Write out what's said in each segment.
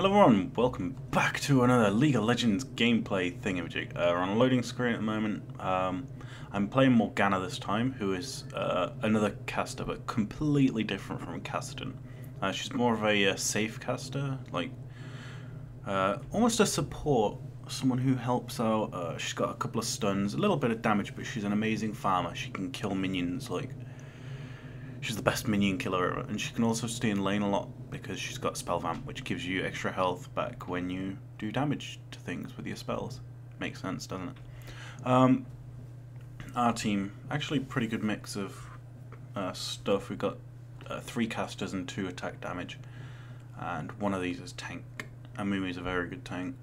Hello everyone, welcome back to another League of Legends gameplay thingamajig. Uh, we're on a loading screen at the moment. Um, I'm playing Morgana this time, who is uh, another caster, but completely different from Kassadin. Uh, she's more of a uh, safe caster, like uh, almost a support, someone who helps out. Uh, she's got a couple of stuns, a little bit of damage, but she's an amazing farmer. She can kill minions like She's the best minion killer ever, and she can also stay in lane a lot because she's got Spell Vamp, which gives you extra health back when you do damage to things with your spells. Makes sense, doesn't it? Um, our team, actually pretty good mix of uh, stuff. We've got uh, three casters and two attack damage, and one of these is tank. And Amumu's a very good tank.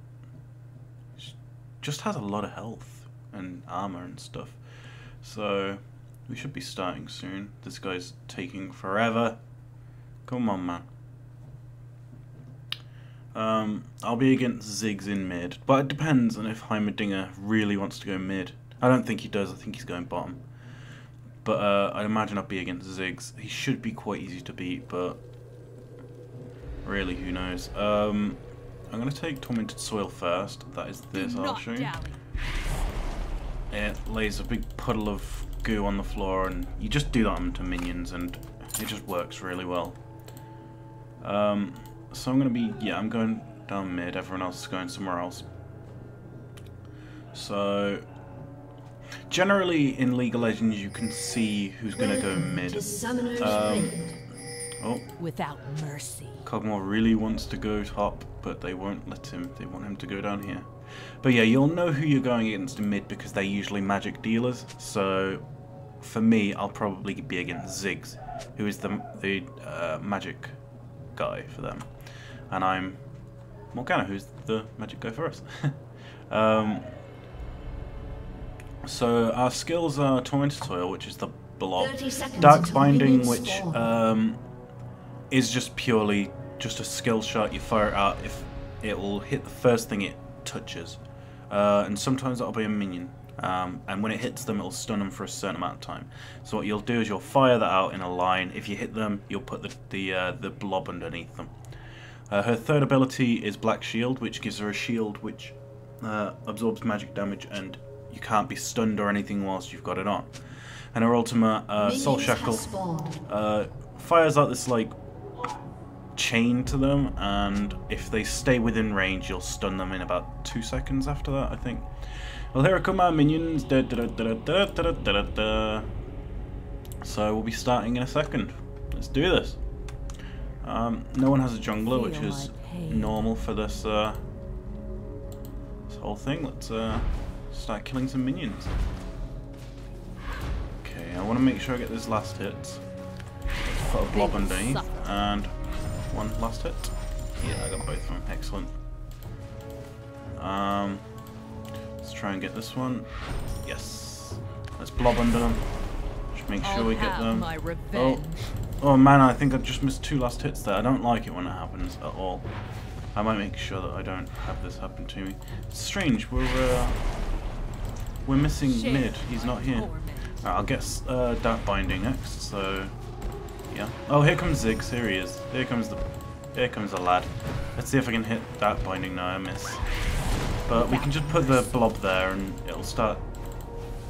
She just has a lot of health and armor and stuff. So we should be starting soon. This guy's taking forever. Come on, man. Um, I'll be against Ziggs in mid, but it depends on if Heimerdinger really wants to go mid. I don't think he does. I think he's going bottom. But uh, I'd imagine I'll be against Ziggs. He should be quite easy to beat, but really, who knows? Um, I'm going to take Tormented Soil first. That is this, I'll show you. It lays a big puddle of goo on the floor, and you just do that to minions, and it just works really well. Um, so I'm going to be, yeah, I'm going down mid, everyone else is going somewhere else. So, generally in League of Legends you can see who's going to go mid. Um, oh, without mercy. Kog'Maw really wants to go top, but they won't let him. They want him to go down here. But yeah, you'll know who you're going against in mid because they're usually magic dealers. So for me, I'll probably be against Ziggs, who is the, the uh, magic guy for them. And I'm Morgana, who's the magic guy for us. um, so our skills are Tormented Soil, which is the blob. Dark Binding, which um, is just purely just a skill shot. You fire it out if it will hit the first thing it touches. Uh, and sometimes that'll be a minion. Um, and when it hits them, it'll stun them for a certain amount of time. So what you'll do is you'll fire that out in a line. If you hit them, you'll put the the, uh, the blob underneath them. Uh, her third ability is Black Shield, which gives her a shield which uh, absorbs magic damage, and you can't be stunned or anything whilst you've got it on. And her ultimate, uh, Soul Shackle, uh, fires out this like chain to them, and if they stay within range, you'll stun them in about two seconds after that, I think. Well, here come our minions. Da, da, da, so we'll be starting in a second. Let's do this. Um, no one has a jungler, which is normal for this, uh, this whole thing. Let's uh, start killing some minions. Okay, I want to make sure I get this last hit. Put a blob underneath, and one last hit. Yeah, I got both of them. Excellent. Um, Let's try and get this one. Yes. Let's blob under them. Just make sure I'll we get them. Oh. oh man, I think I just missed two last hits there. I don't like it when it happens at all. I might make sure that I don't have this happen to me. It's strange. We're uh, we're missing Share mid. He's not here. Right, I'll get uh, Dark Binding next. So yeah. Oh, here comes Ziggs. Here he is. Here comes the here comes the lad. Let's see if I can hit Dark Binding. No, I miss. But we can just put the blob there and it'll start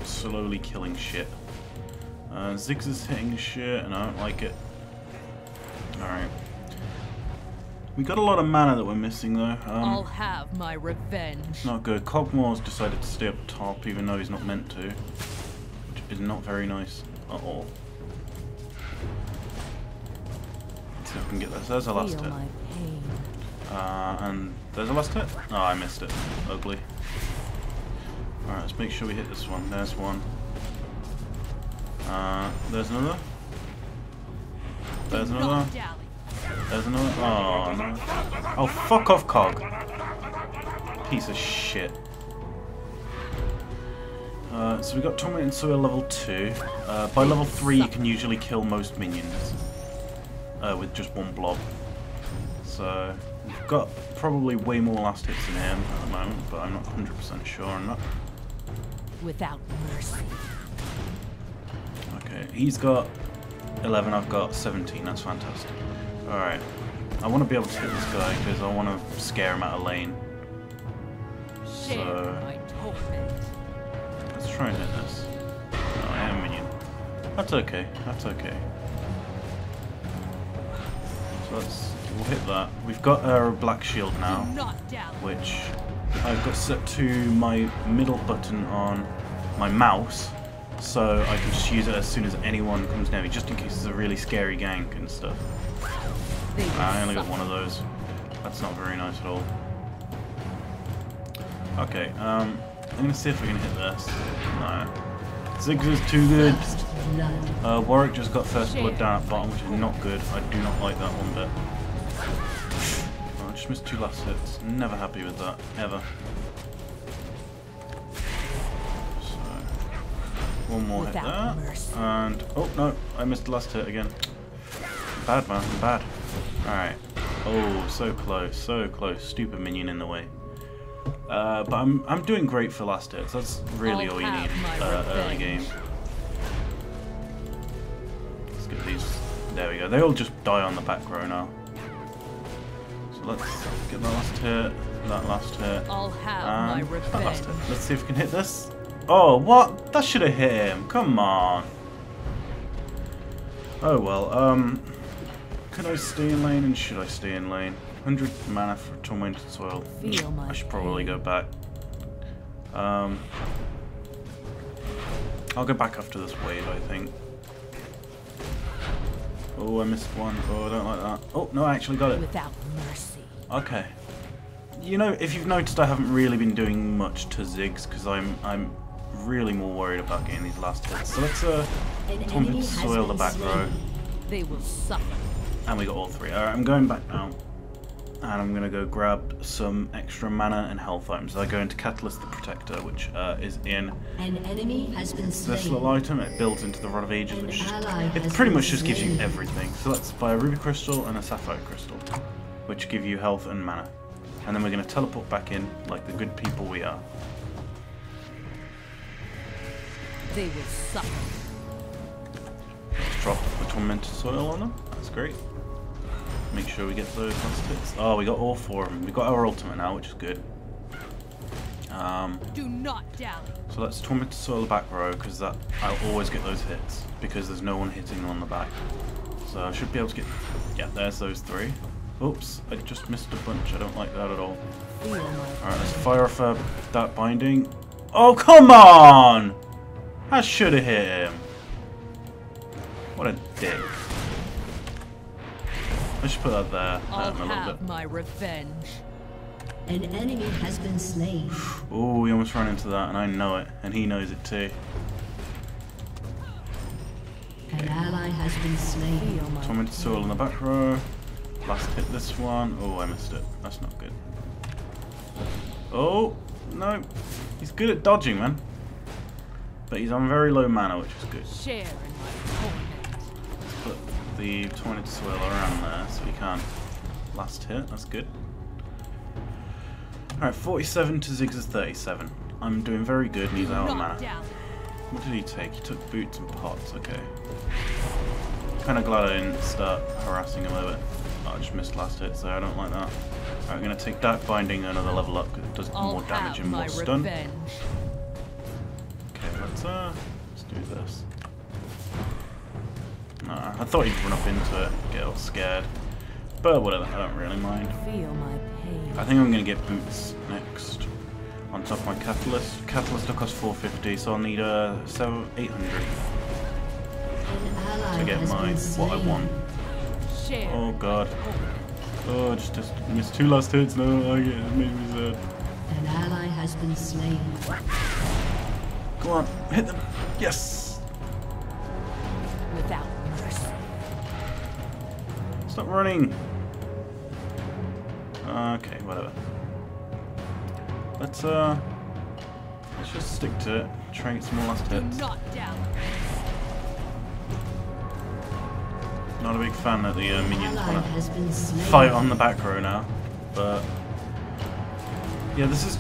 slowly killing shit. Uh, Ziggs is hitting shit and I don't like it. Alright. We got a lot of mana that we're missing though. Um, I'll have my revenge. Not good. Kog'Maw's decided to stay up top even though he's not meant to. Which is not very nice at all. Let's see if I can get this. There's a last hit. Uh, and there's a last hit. Oh, I missed it. Ugly. Alright, let's make sure we hit this one. There's one. Uh, there's another. There's another. There's another. Oh, no. Oh, fuck off, Kog. Piece of shit. Uh, so we got Tormented Soil level 2. Uh, by level 3 you can usually kill most minions. Uh, with just one blob. So, got probably way more last hits than him at the moment, but I'm not 100% sure on that. Without mercy. Okay, he's got 11, I've got 17, that's fantastic. Alright. I want to be able to hit this guy because I want to scare him out of lane. So- Let's try and hit this. Oh, I am minion. That's okay. That's okay. So let's we'll hit that. We've got our black shield now, which I've got set to my middle button on my mouse, so I can just use it as soon as anyone comes near me, just in case it's a really scary gank and stuff. I only got one of those. That's not very nice at all. Okay, um, I'm gonna see if we can hit this. No. Ziggs is too good. Uh, Warwick just got first blood down at bottom, which is not good. I do not like that one bit. Just missed two last hits. Never happy with that, ever. So, one more hit there. mercy. And, oh no, I missed the last hit again. Bad man, bad. Alright. Oh, so close, so close. Stupid minion in the way. Uh, but I'm I'm doing great for last hits. That's really I'll all you need uh, early game. Let's get these. There we go. They all just die on the back row now. Let's get that last hit, that last hit, I'll have my and that last hit. Let's see if we can hit this. Oh, what? That should have hit him. Come on. Oh well. Um, could I stay in lane and should I stay in lane? 100 mana for Tormented Soil. My I should probably go back. Um, I'll go back after this wave, I think. Oh, I missed one. Oh, I don't like that. Oh, no, I actually got it. Without mercy. Okay. You know, if you've noticed, I haven't really been doing much to Ziggs because I'm I'm really more worried about getting these last hits. So let's uh, Tormented Soil the back row. They will suffer. and we got all three. Alright, I'm going back now. And I'm gonna go grab some extra mana and health items. I go into Catalyst the Protector, which uh, is in An enemy has been this slain. little item. It builds into the Rod of Ages, which just, it pretty been much just gives you everything. So let's buy a Ruby Crystal and a Sapphire Crystal, which give you health and mana. And then we're going to teleport back in like the good people we are. They will suffer. Let's drop the Tormented Soil on them. That's great. Make sure we get those last hits. Oh, we got all four of them. We got our ultimate now, which is good. Um, Do not dally. so let's Tormented Soil the back row, because that I'll always get those hits, because there's no one hitting on the back. So I should be able to get... Yeah, there's those three. Oops, I just missed a bunch. I don't like that at all. Alright, let's fire off uh, that binding. Oh, come on! I should have hit him. What a dick. I should put that there. I'll Um, a have bit. my revenge. An enemy has been slain. Oh, we almost ran into that, and I know it, and he knows it too. An ally has been slain. Feel my Tormented Soil in the back row. Last hit this one. Oh, I missed it. That's not good. Oh, no. He's good at dodging, man. But he's on very low mana, which is good. The tormented soil around there so we can't last hit. That's good. Alright, 47 to Ziggs is 37. I'm doing very good and he's out of mana. What did he take? He took boots and pots, okay. Kinda glad I didn't start harassing him a bit. Oh, I just missed last hit, so I don't like that. Alright, I'm gonna take Dark Binding another level up because it does I'll more damage and more stun. revenge. Okay, let's uh, let's do this. Nah, I thought he'd run up into it, get all scared, but whatever. I don't really mind. Feel my pain. I think I'm gonna get boots next. On top of my catalyst. Catalyst will cost 450, so I'll need uh, seven, 800 to get my what. I want. Share. Oh god. Oh, just just missed two last hits. No, I get it made me sad. An ally has been slain. Come on, hit them. Yes. Stop running! Okay, whatever. Let's uh let's just stick to it. Try and get some more last hits. not dally. Not a big fan that the uh, An minions ally wanna has been slain. fight on the back row now. But yeah, this is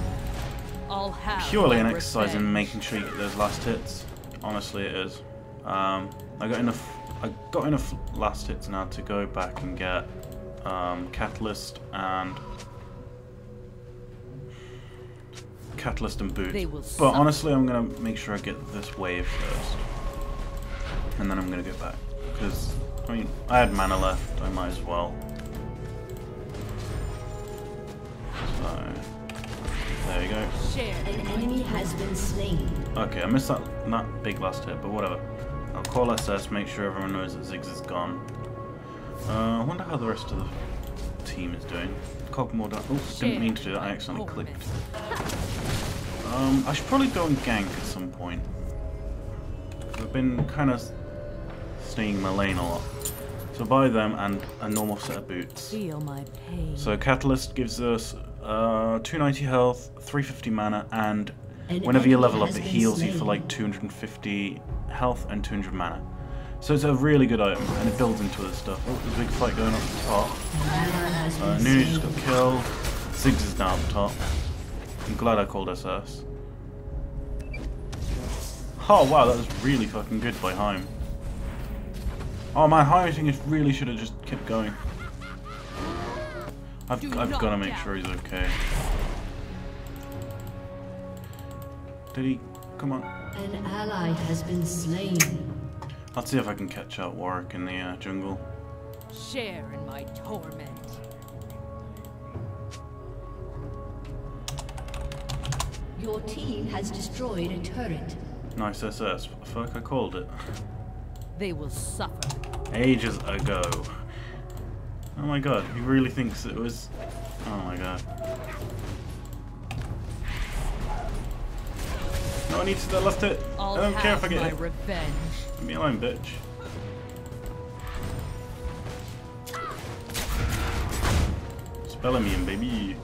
I'll purely an exercise in making sure you get those last hits. Honestly, it is. Um, I got enough. I got enough last hits now to go back and get um, Catalyst and Catalyst and Boot. But suffer. honestly, I'm gonna make sure I get this wave first, and then I'm gonna go back because I mean I had mana left. I might as well. So there you go. Share An enemy has been slain. Okay, I missed that that big last hit, but whatever. I'll call SS, make sure everyone knows that Ziggs is gone. Uh, I wonder how the rest of the team is doing. Kog'Maw down. Oh, didn't mean to do that. I accidentally clicked. Um, I should probably go and gank at some point. I've been kind of staying in my lane a lot. So buy them and a normal set of boots. Feel my pain. So Catalyst gives us uh, 290 health, 350 mana, and An whenever you level up, it heals you for like 250 health and 200 mana. So it's a really good item, and it builds into other stuff. Oh, there's a big fight going on at the top. An ally has Uh, Nunu just got killed. Ziggs is now up top. I'm glad I called SS. Oh wow, that was really fucking good by Heim. Oh man, Heim I think it really should have just kept going. I've, I've got to make sure he's okay. Did he? Come on. An ally has been slain. Let's see if I can catch out Warwick in the uh, jungle. Share in my torment. Your team has destroyed a turret. Nice SS. What the fuck, I called it. They will suffer. Ages ago. Oh my god, he really thinks it was... Oh my god. No, I need to the left it. I'll I don't care if I get my hit. revenge. Leave me alone, bitch. Spellamian, baby.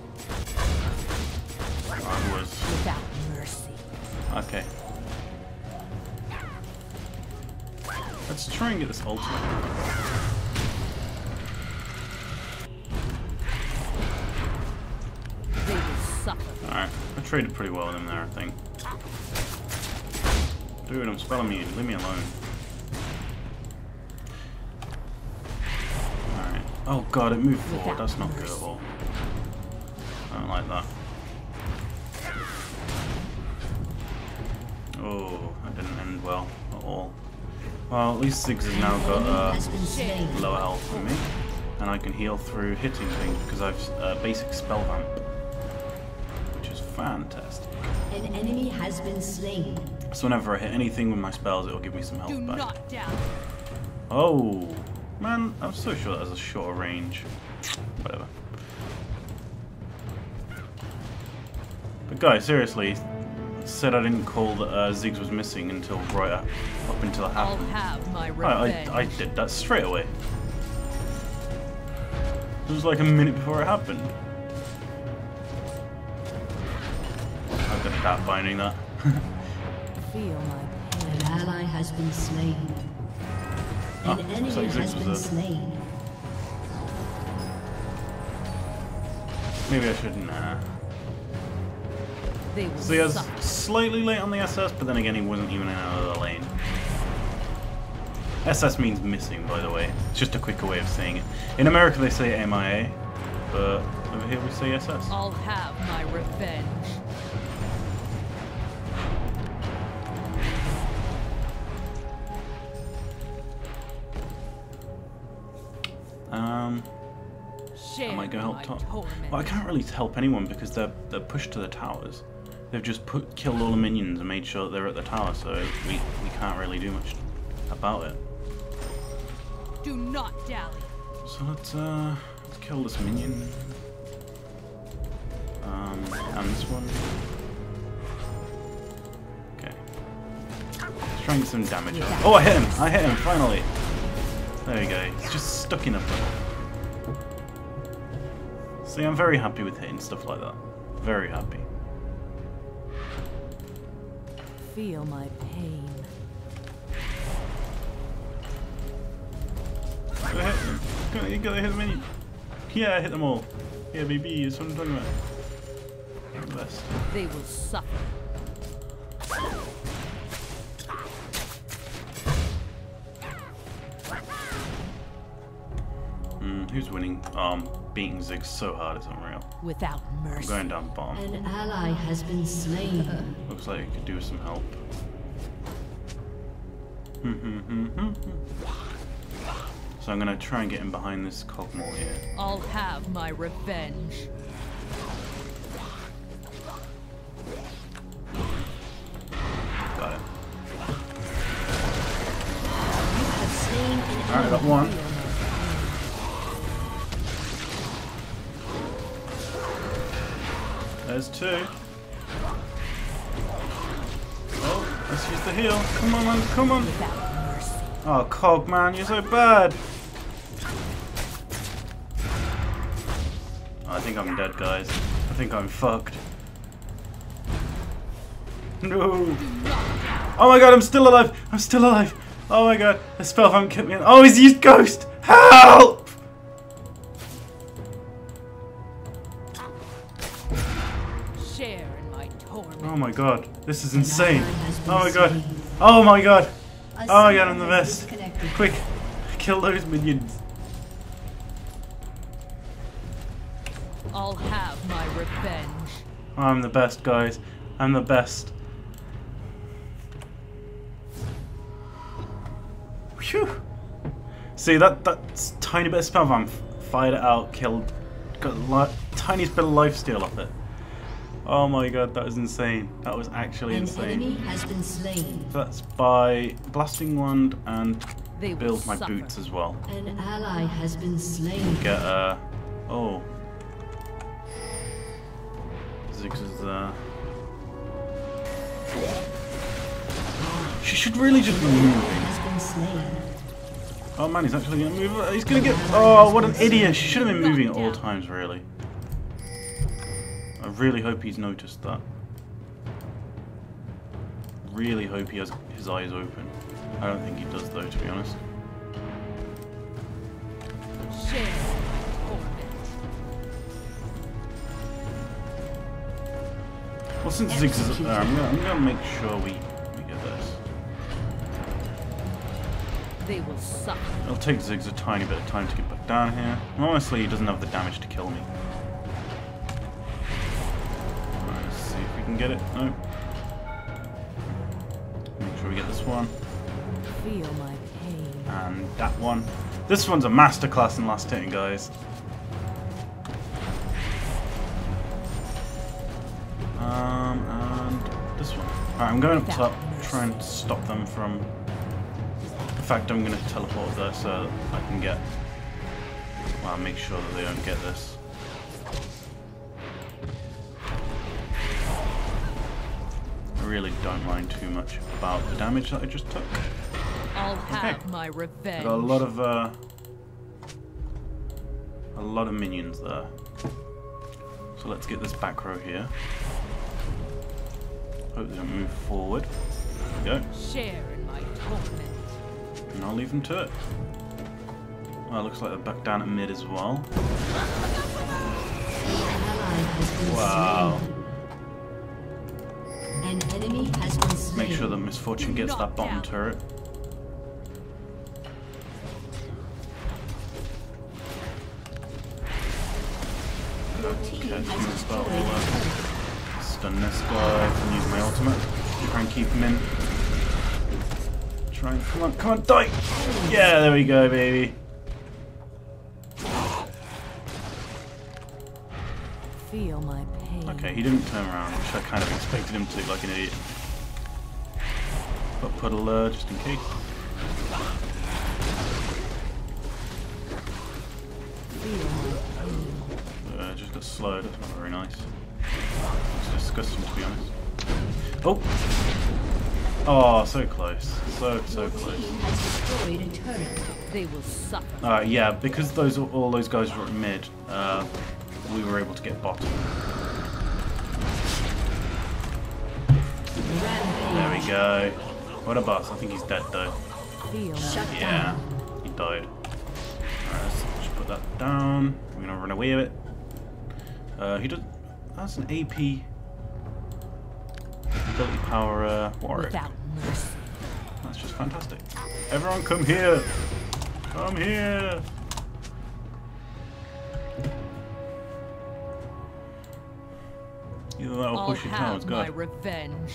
I was. Without mercy. Okay. Let's try and get this ultimate. They will suffer. Alright, I traded pretty well with him there, I think. I'm spelling me. Leave me alone. Alright. Oh god, it moved forward. That's not good at all. I don't like that. Oh, that didn't end well at all. Well, at least Ziggs has now got uh, has been slain. lower health than me, and I can heal through hitting things because I've uh, basic spell vamp, which is fantastic. An enemy has been slain. So whenever I hit anything with my spells, it'll give me some health Do back. not doubt. Oh, man, I'm so sure that has a shorter range. Whatever. But guys, seriously, said I didn't call that uh, Ziggs was missing until right up, up until it I'll happened. have my I. I, I did that straight away. It was like a minute before it happened. I'm gonna that. Feel my pain. An ally has been slain. An looks enemy like has been a- slain. Maybe I shouldn't. Uh, They will So he was slightly late on the SS, but then again he wasn't even in another lane. SS means missing, by the way. It's just a quicker way of saying it. In America they say MIA, but over here we say SS. I'll have my revenge. Share I might go help top. Well, I can't really help anyone because they're they're pushed to the towers. They've just put killed all the minions and made sure that they're at the tower, so we we can't really do much about it. Do not dally. So let's uh let's kill this minion. Um and this one. Okay. Let's try and get some damage. Oh I hit him! I hit him, finally! There we go. He's just stuck in a puddle. See, I'm very happy with hitting stuff like that. Very happy. Feel my pain. Go hit. You gotta hit the minion. Yeah, I hit them all. Yeah, baby, that's what I'm talking about. Best. They will suffer. Winning? Um, beating Zig so hard it's unreal. Without I'm mercy. going down bomb. An ally has been slain. Looks like it could do with some help. so I'm gonna try and get in behind this Kog'Maw here. I'll have my revenge. Got it. Have slain an Alright, I got one. Oh, let's use the heal. Come on, man, come on. Oh, Kog, man, you're so bad. I think I'm dead, guys. I think I'm fucked. No. Oh my god, I'm still alive. I'm still alive. Oh my god, the spell vamp kept me in. Oh, he's used Ghost. Help! God, this is insane. Oh, oh my god. Oh my god. Oh my god, I'm the best. Quick, kill those minions. I'll have my revenge. I'm the best, guys. I'm the best. Phew. See that that's tiny bit of spell vamp fired it out, killed, got li tiniest bit of life steal off it. Oh my god, that was insane. That was actually An insane. enemy has been slain. That's by blasting wand and They build my suffer. boots as well. An ally has been slain. Get uh oh. Ziggs is there. She should really just be moving. Has been slain. Oh man, he's actually gonna move. He's gonna get. Oh, what an idiot! She should have been moving at all times, really. I really hope he's noticed that. Really hope he has his eyes open. I don't think he does, though, to be honest. Share in my torment. Well, since Ziggs is there, I'm gonna, I'm gonna make sure we, we get this. They will suffer. It'll take Ziggs a tiny bit of time to get back down here. And honestly, he doesn't have the damage to kill me. Get it. No. Make sure we get this one. Feel my pain. And that one. This one's a masterclass in last hitting, guys. Um, and this one. Alright, I'm going up top, try and stop them from... In fact, I'm going to teleport there so I can get... Well, make sure that they don't get this. Really don't mind too much about the damage that I just took. I'll have my revenge. Got a lot of uh, a lot of minions there. So let's get this back row here. Hope they don't move forward. There we go. Share in my torment. And I'll leave them to it. Well, it looks like they're back down at mid as well. An ally has been Wow. Sure that Miss Fortune gets that bottom turret. Okay, I'm all stun this guy and use my ultimate. Try and keep him in. Try and come on, come on, die! Yeah, there we go, baby. Feel my pain. Okay, he didn't turn around, which I kind of expected him to, like an idiot. But put a just in case. Feel my pain. Uh, just got slowed, that's not very nice. It's disgusting to be honest. Oh! Oh, so close. So, so close. Team has destroyed a turret. They will suffer. Uh, yeah, because those all those guys were at mid, uh, we were able to get bottom. There we go. What a boss. I think he's dead though. yeah, he died. Alright, let's put that down. We're gonna run away with it. Uh, he does. That's an AP. Ability power uh, Warwick. That's just fantastic. Everyone come here! Come here! Either that or push your towers, go. My revenge.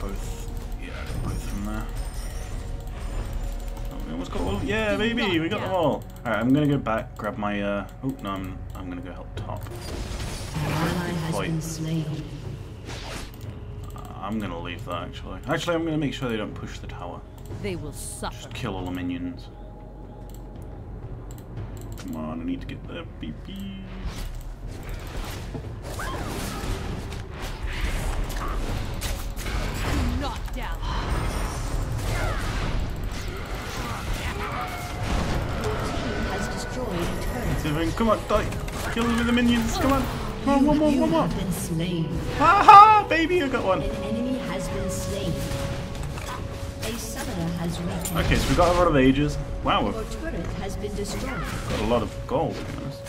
Both, both, yeah, both from there. Oh, we almost got all. Yeah, Do baby, we got them all. All right, I'm gonna go back, grab my. uh... Oh no, I'm, I'm gonna go help top. An ally has Fight. been slain. Uh, I'm gonna leave that actually. Actually, I'm gonna make sure they don't push the tower. They will suffer. Just kill all the minions. Come on, I need to get the BP. Do not doubt. Has destroyed a turret. Sylvain, come on, die! Kill them with the minions! Come on! Come on, one more, one more! have been slain. Ha ha! Baby, I got one! An enemy has been slain. A summoner has weakened. Okay, so we got a lot of ages. Wow, we've Your turret has been destroyed. got a lot of gold, to be honest.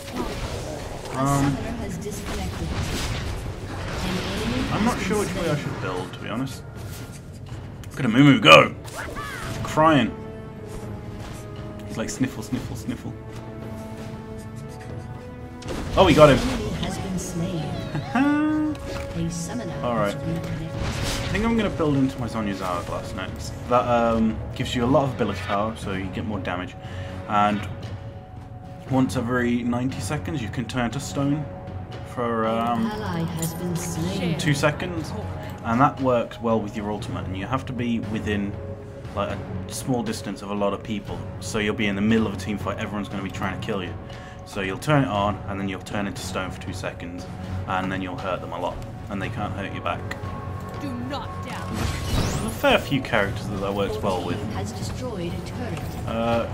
A Um, summoner has disconnected. An enemy I'm not sure which way I should build, to be honest. Look at a Moo go! Crying. He's like sniffle, sniffle, sniffle. Oh, we got him! enemy has been slain. A summoner Alright. I think I'm going to build into my Zhonya's Hourglass next. That um, gives you a lot of ability power, so you get more damage. And once every 90 seconds, you can turn to stone for um, ally has been slain. two seconds. And that works well with your ultimate. And you have to be within like a small distance of a lot of people. So you'll be in the middle of a team fight, everyone's going to be trying to kill you. So you'll turn it on, and then you'll turn into stone for two seconds. And then you'll hurt them a lot. And they can't hurt you back. Do not doubt. There's a fair few characters that that works well with. Has destroyed a turret. Uh,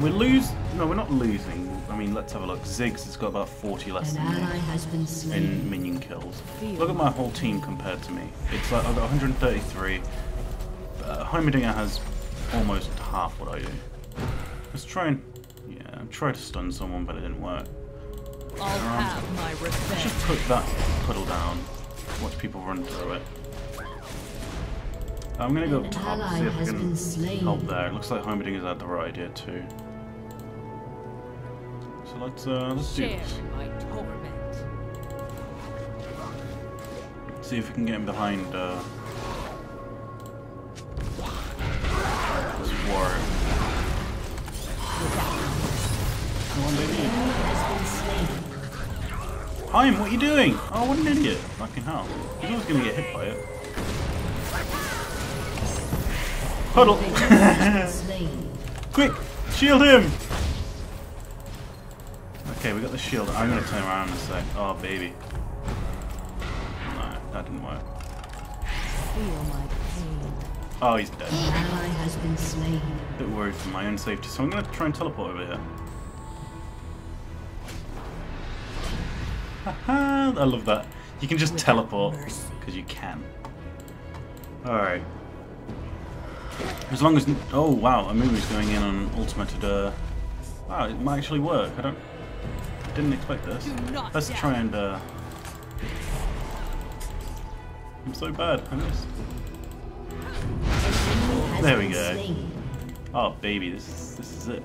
we lose. No, we're not losing. I mean, let's have a look. Ziggs has got about 40 less An than me has been slain. in minion kills. Look at my whole team compared to me. It's like I've got 133. Uh, Heimerdinger has almost half what I do. Let's try and yeah, try to stun someone, but it didn't work. I'll have my Let's just put that puddle down. Watch people run through it. I'm gonna go up top, see if I can help there. It looks like Heimerdinger's had the right idea too. So let's uh, let's do this. torment. See if we can get him behind uh, this warrior. Come on, baby. Has been slain. Heim, what are you doing? Oh, what an idiot. Fucking hell. He's always gonna get hit by it. Huddle! Quick! Shield him! Okay, we got the shield. I'm gonna turn around in a sec. Oh, baby. No, that didn't work. Feel my pain. Oh, he's dead. Ally has been slain. bit worried for my own safety, so I'm gonna try and teleport over here. Haha, I love that. You can just teleport because you can. Alright. As long as oh wow, a movie's going in on ultimate uh Wow, it might actually work. I don't didn't expect this. Let's try and uh I'm so bad at this. An enemy has There we go. Oh baby, this is this is it.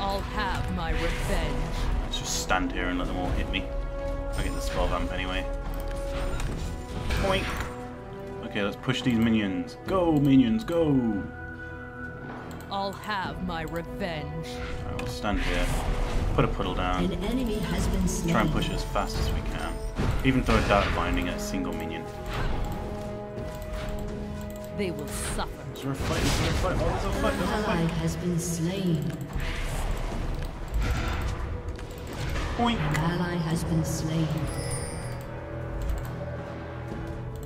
I'll have my revenge. Let's just stand here and let them all hit me. I get the spell vamp anyway. Point. Okay, let's push these minions. Go, minions, go! I'll have my revenge. Alright, we'll stand here. Put a puddle down. An enemy has been slain. Try and push it as fast as we can. Even throw a Dark Binding at a single minion. They will suffer. Is there a fight? Is there a fight? Oh, there's a fight, An there's a ally fight. has been slain. Point. An ally has been slain.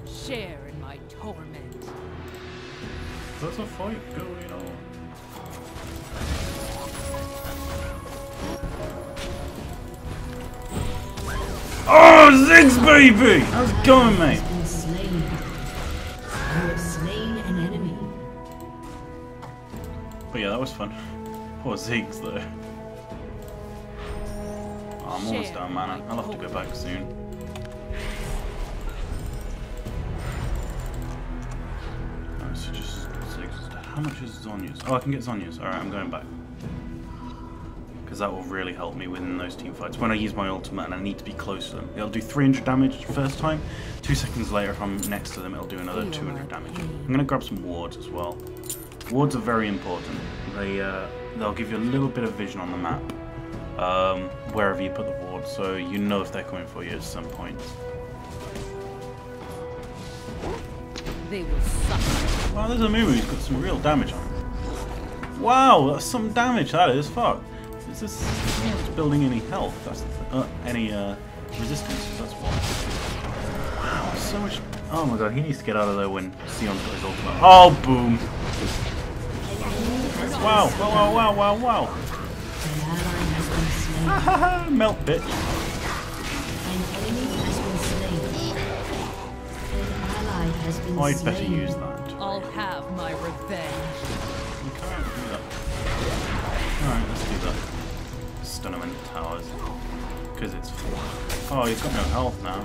Share in my torment. There's a fight going on. Oh, Ziggs, baby! How's it going, mate? Has been slain. You have slain an enemy. But yeah, that was fun. Poor Ziggs, though. Oh, I'm almost down mana. I'll have to go back soon. So just Ziggs. How much is Zhonya's? Oh, I can get Zhonya's. Alright, I'm going back. Because that will really help me within those team fights. When I use my ultimate and I need to be close to them, it'll do 300 damage first time. Two seconds later, if I'm next to them, it'll do another 200 damage. I'm gonna grab some wards as well. Wards are very important. They uh, they'll give you a little bit of vision on the map um, wherever you put the ward, so you know if they're coming for you at some point. They will suffer. Wow, there's Amumu who's got some real damage on him. Wow, that's some damage, that is. Fuck. Is this is building any health? That's the thing. Uh, any uh, resistance, that's why. Wow, so much... Oh my god, he needs to get out of there when Sion's got his ultimate. Oh, boom! Wow, wow, wow, wow, wow, wow. Melt, bitch. An enemy has been slain. An ally has been Oh, I'd better use that. I'll have my revenge. Stun him in the towers. Because it's... Oh, he's got no health now.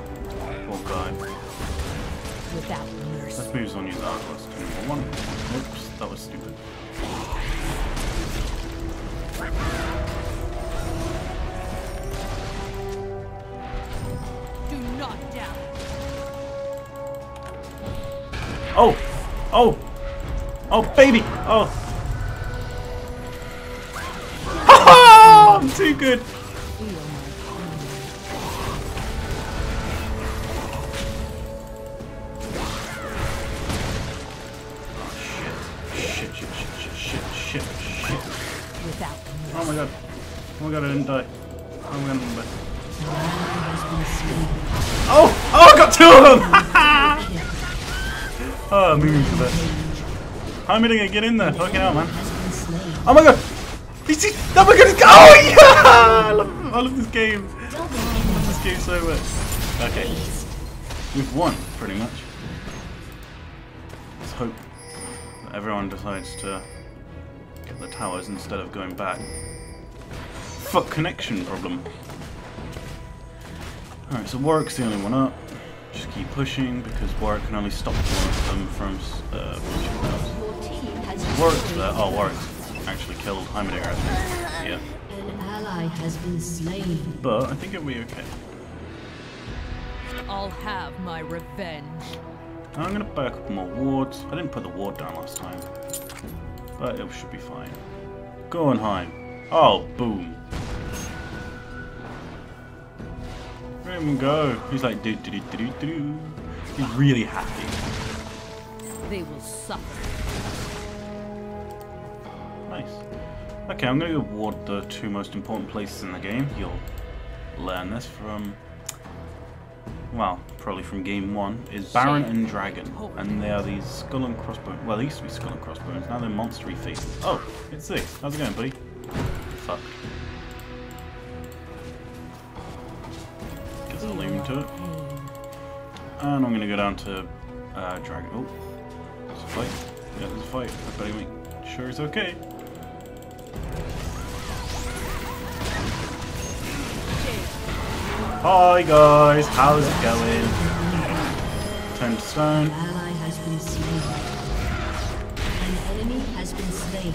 Poor guy. Without mercy. Let's move on use Argos. More. One. Oops, that was stupid. Do not doubt. Oh! Oh! Oh, baby! Oh! Too good! Shit, shit, shit, shit, shit, shit, shit. Oh my god. Oh my god, I didn't die. Oh my god, I didn't die. An ally has been slain. Oh! Oh, I got two of them! oh, I'm moving for that. How am I gonna get in there? Fucking hell, man. Has been slain. Oh my god! Oh my god, it's, oh yeah! I love, I love this game. I love this game so much. Okay. We've won, pretty much. Let's hope that everyone decides to get the towers instead of going back. Fuck connection problem. Alright, so Warwick's the only one up. Just keep pushing because Warwick can only stop one of them from uh, pushing out. Your team has Warwick's there. Oh, Warwick's actually killed Heimerdinger, I think. Yeah. An ally has been slain. But I think it'll be okay. I'll have my revenge. I'm gonna buy a couple more wards. I didn't put the ward down last time. But it should be fine. Go on, Heim. Oh, boom. Let him go. He's like, do do do do do do. He's really happy. They will suffer. Nice. Okay, I'm gonna go ward the two most important places in the game. You'll learn this from, well, probably from game one, is Baron and Dragon. And they are these skull and crossbones. Well, they used to be skull and crossbones, now they're monstery faces. Oh, it's this. How's it going, buddy? Fuck. Gets a loom to it. And I'm gonna go down to uh, Dragon. Oh, there's a fight. Yeah, there's a fight. I better make sure it's okay. Hi guys, how's it going? Turn to stone. An ally has been slain. An enemy has been slain.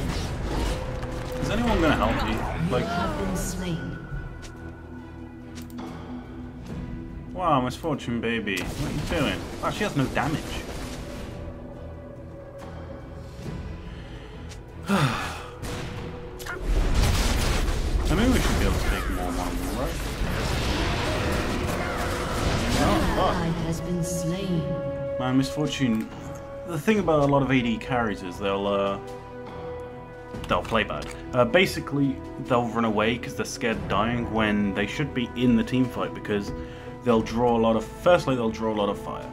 Is anyone gonna help you? You Like, have been slain. wow, Miss Fortune baby. What are you doing? Wow, she has no damage. Miss Fortune. The thing about a lot of AD carries is they'll, uh, they'll play bad. Uh, basically, they'll run away because they're scared of dying when they should be in the team fight because they'll draw a lot of. Firstly, they'll draw a lot of fire.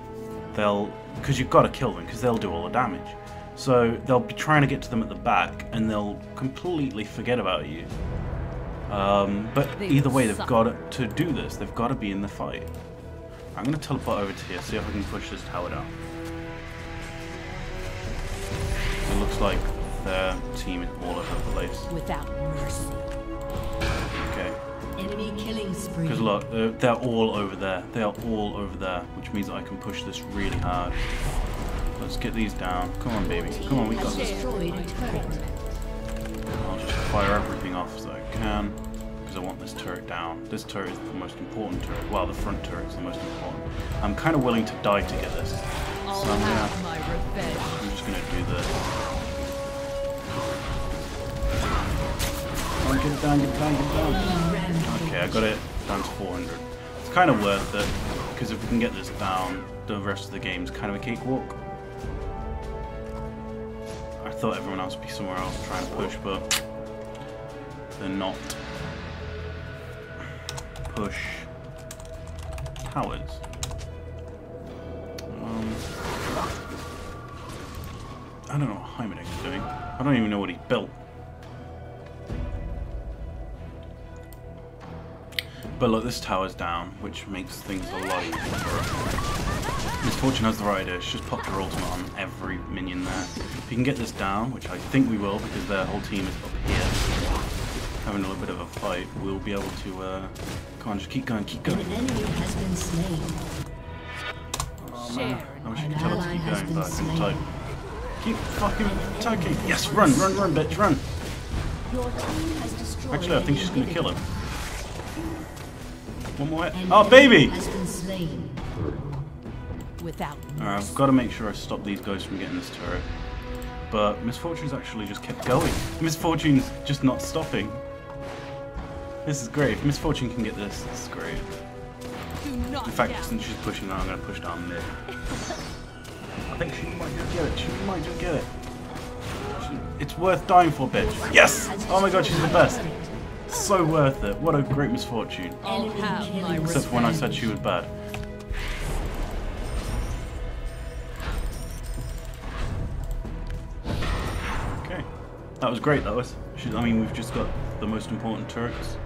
They'll because you've got to kill them because they'll do all the damage. So they'll be trying to get to them at the back and they'll completely forget about you. Um, but either way, they've got to do this. They've got to be in the fight. I'm gonna teleport over to here, see if I can push this tower down. It looks like their team is all over the place. Without mercy. Okay. Enemy killing spree. Because look, they're, they're all over there. They are all over there, which means that I can push this really hard. Let's get these down. Come on, baby. Come on, we got this. I'll just fire everything off as I can. Because I want this turret down. This turret is the most important turret. Well, the front turret is the most important. I'm kind of willing to die to get this. I'll So I'm gonna, have my revenge. I'm just gonna do this. Oh, get it down, get it down, get it down. Okay, I got it down to 400. It's kind of worth it, because if we can get this down, the rest of the game is kind of a cakewalk. I thought everyone else would be somewhere else trying to push, but they're not. Push towers. Um, I don't know what Heimerdink's doing. I don't even know what he built. But look, this tower's down, which makes things a lot easier for us. Miss Fortune has the right idea, just popped her ultimate on every minion there. If you can get this down, which I think we will because their whole team is up here, having a little bit of a fight, we'll be able to, uh, come on, just keep going, keep An going. enemy has been slain. Oh, man. Share I wish you An could tell us to ally keep has going, been but I couldn't slain. type. Keep fucking attacking. Yes, run, run, run, bitch, run. Your team has destroyed Actually, I think an she's gonna kill him. inhibitor. One more hit. An Oh, enemy baby! Has been slain. without Alright, I've got to make sure I stop these guys from getting this turret. But Miss Fortune's actually just kept going. Miss Fortune's just not stopping. This is great. If Miss Fortune can get this, this is great. Do not In fact, doubt. since she's pushing down, I'm going to push down mid. I think she might just get it. She might just get it. She- It's worth dying for, bitch. Yes! Oh my god, she's the best. So worth it. What a great misfortune. I'll Enemy have my killing Except for when I said she was bad. Okay. That was great, that was. I mean, we've just got the most important turrets.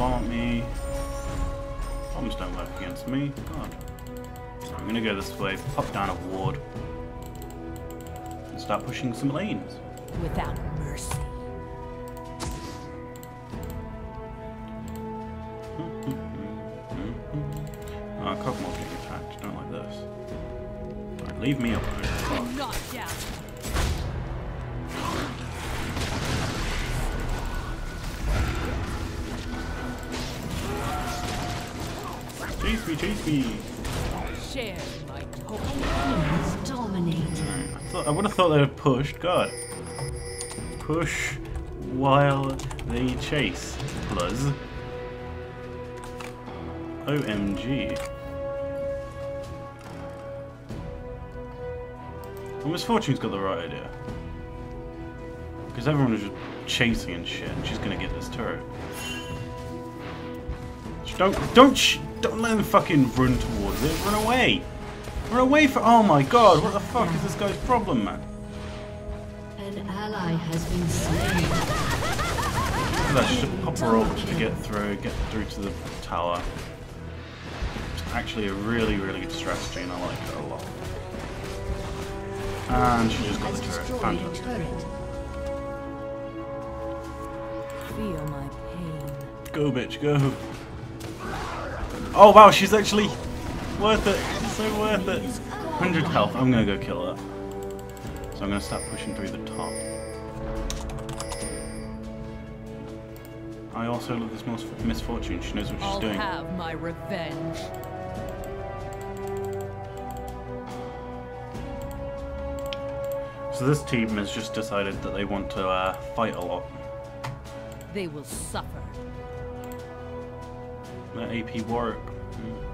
Gonna throw a bomb me. Bombs don't work against me. God. So I'm gonna go this way, pop down a ward, and start pushing some lanes. without mercy. Uh, Kog'Maw's getting attacked. Don't like this. Alright, leave me alone. Not Chase me, chase me! Share my token. Dominate. I, thought, I would have thought they'd have pushed. God. Push while they chase. Plus. OMG. Well, Miss Fortune's got the right idea. Because everyone is just chasing and shit, and she's gonna get this turret. Don't, don't, sh don't let them fucking run towards it. Run away. Run away for. Oh my god! What the fuck is this guy's problem, man? An ally has been slain. That shit. Pop her up to get through, get through to the tower. It's actually a really, really good strategy, and I like it a lot. And she just got the turret. Fantastic. Feel my pain. Go, bitch, go. Oh wow, she's actually worth it. She's so worth it. 100 health. I'm gonna go kill her. So I'm gonna start pushing through the top. I also love this most misfortune. She knows what she's I'll doing. have my revenge. So this team has just decided that they want to uh, fight a lot. They will suffer. AP work. Hmm.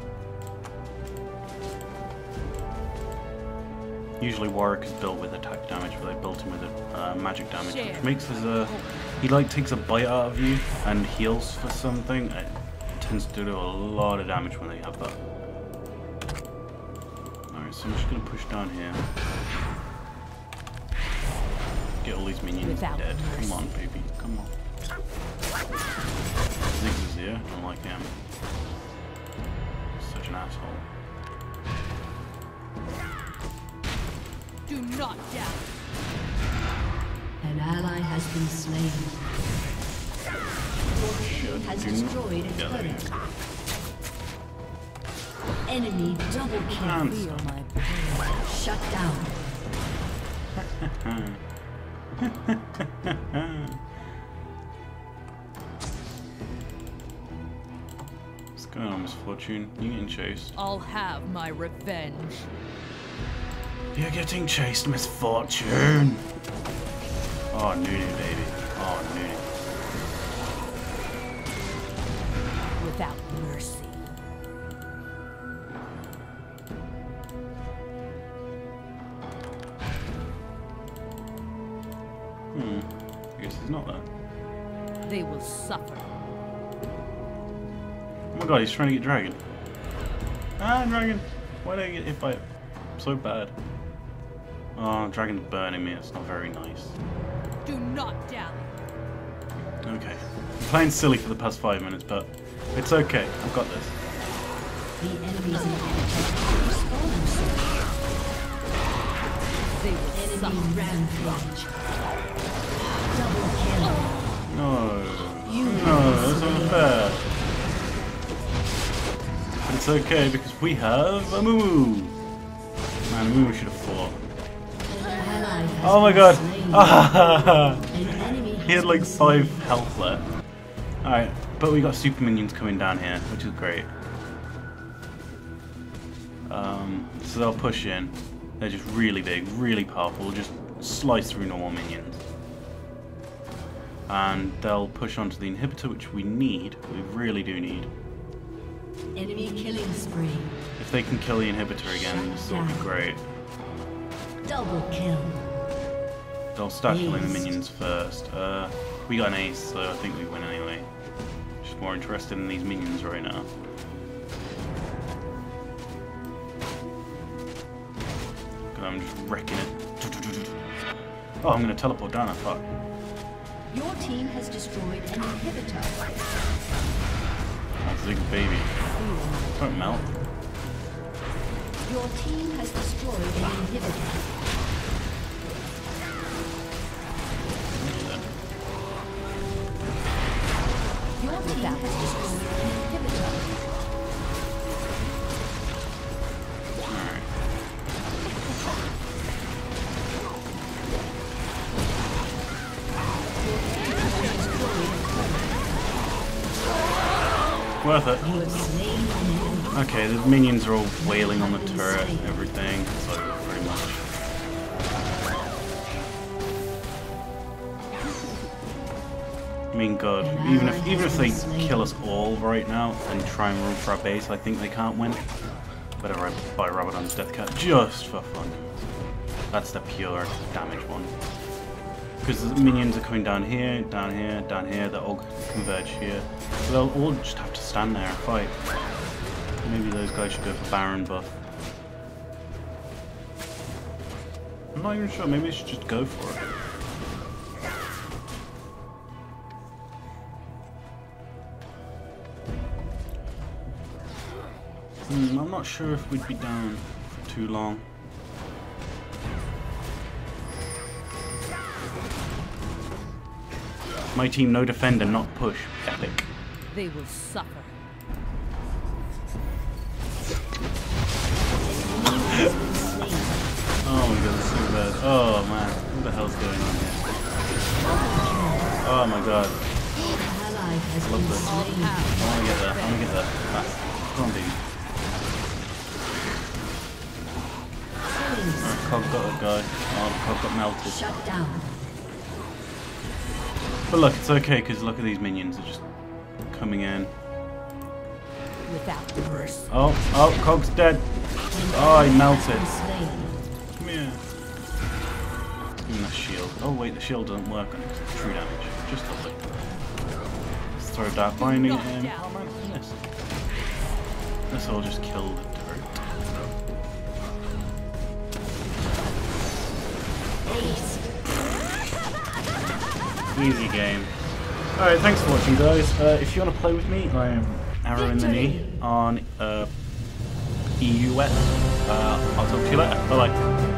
Usually Warwick is built with attack damage, but they built him with a, uh, magic damage, which makes his uh, he like takes a bite out of you and heals for something. It tends to do a lot of damage when they have that. Alright, so I'm just gonna push down here. Get all these minions Without dead. Come on, baby. Come on. Ziggs is here. I don't like him. Such an asshole. Do not doubt. An ally has been slain. Your team has destroyed a Yeah, there you turret. Enemy double kill. Feel my pain. Shut down. Oh, What's going on, Miss Fortune? You getting chased? I'll have my revenge. You're getting chased, Miss Fortune! Oh, Nunu, baby. Oh, Nunu. God, he's trying to get Dragon. Ah, Dragon! Why did I get hit by it so bad? Oh, Dragon's burning me. It's not very nice. Do not dally. Okay. I'm playing silly for the past five minutes, but it's okay. I've got this. The enemy's inhibitor responds. They will Enemy rampage. Double kill. No. You No, that's unfair. It's okay because we have a Moo. moo. Man, Moo should have fought. Oh my god. he had like five health left. Alright, but we got super minions coming down here, which is great. Um, so they'll push in. They're just really big, really powerful, just slice through normal minions. And they'll push onto the inhibitor, which we need. We really do need. Enemy killing spree. If they can kill the inhibitor again, this will be great. Double kill. They'll start killing the minions first. Uh, we got an ace, so I think we win anyway. Just more interested in these minions right now. I'm just wrecking it. Oh, I'm gonna teleport down. I thought. Your team has destroyed an inhibitor. Big baby. Don't melt. Your team has destroyed an inhibitor. Worth it. Okay, the minions are all wailing on the turret and everything, pretty much. I mean, God, even if even if they kill us all right now and try and run for our base, I think they can't win. Better buy Rabadon's Deathcap just for fun. That's the pure damage one. Because the minions are coming down here, down here, down here, they'll all converge here. So they'll all just have to stand there and fight. Maybe those guys should go for Baron buff. I'm not even sure, maybe they should just go for it. Hmm, I'm not sure if we'd be down for too long. My team, no defender, not push. Epic. They will suffer. Oh my god, it's so bad. Oh man, what the hell's going on here? Oh my god, has love this. I wanna get there, I wanna get there. Ah, come on, dude. Alright, Kog got a guy. Oh, Kog got melted. Shut down. But look, it's okay because look at these minions, they're just coming in. Oh, oh, Kog's dead. Oh, he melted. Been slain. Come here. Give him that shield. Oh wait, the shield doesn't work on it. True damage. Just lovely. Let's throw dark binding at him. Oh this. This all just kill the turret. Easy game. Alright, thanks for watching guys. Uh, if you want to play with me, I am Arrow in the Knee on uh, EUS. Uh, I'll talk to you later. Bye bye.